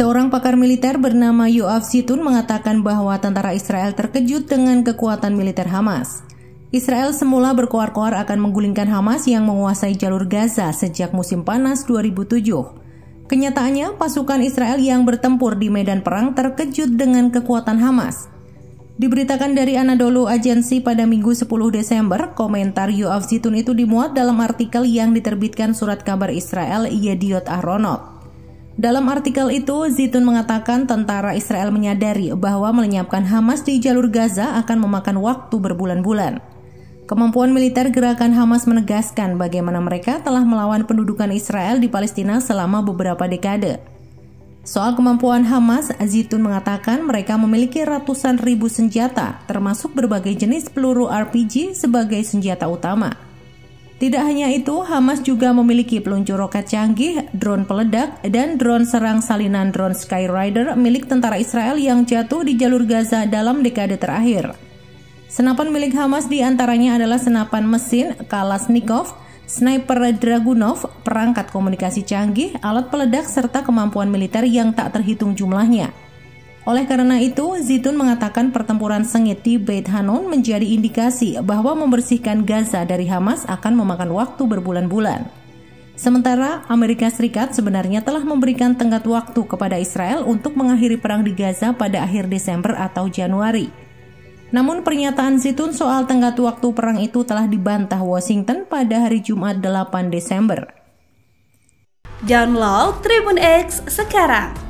Seorang pakar militer bernama Yoav Zitun mengatakan bahwa tentara Israel terkejut dengan kekuatan militer Hamas. Israel semula berkoar-koar akan menggulingkan Hamas yang menguasai jalur Gaza sejak musim panas 2007. Kenyataannya, pasukan Israel yang bertempur di medan perang terkejut dengan kekuatan Hamas. Diberitakan dari Anadolu Agency pada Minggu 10 Desember, komentar Yoav Zitun itu dimuat dalam artikel yang diterbitkan surat kabar Israel Yediot Aronot. Dalam artikel itu, Zitun mengatakan tentara Israel menyadari bahwa melenyapkan Hamas di jalur Gaza akan memakan waktu berbulan-bulan. Kemampuan militer gerakan Hamas menegaskan bagaimana mereka telah melawan pendudukan Israel di Palestina selama beberapa dekade. Soal kemampuan Hamas, Zitun mengatakan mereka memiliki ratusan ribu senjata, termasuk berbagai jenis peluru RPG sebagai senjata utama. Tidak hanya itu, Hamas juga memiliki peluncur roket canggih, drone peledak, dan drone serang salinan drone Skyrider milik tentara Israel yang jatuh di jalur Gaza dalam dekade terakhir. Senapan milik Hamas di antaranya adalah senapan mesin Kalashnikov, sniper Dragunov, perangkat komunikasi canggih, alat peledak, serta kemampuan militer yang tak terhitung jumlahnya. Oleh karena itu, Zitun mengatakan pertempuran sengit di Beit Hanun menjadi indikasi bahwa membersihkan Gaza dari Hamas akan memakan waktu berbulan-bulan. Sementara Amerika Serikat sebenarnya telah memberikan tenggat waktu kepada Israel untuk mengakhiri perang di Gaza pada akhir Desember atau Januari. Namun pernyataan Zitun soal tenggat waktu perang itu telah dibantah Washington pada hari Jumat 8 Desember. Download Tribun X sekarang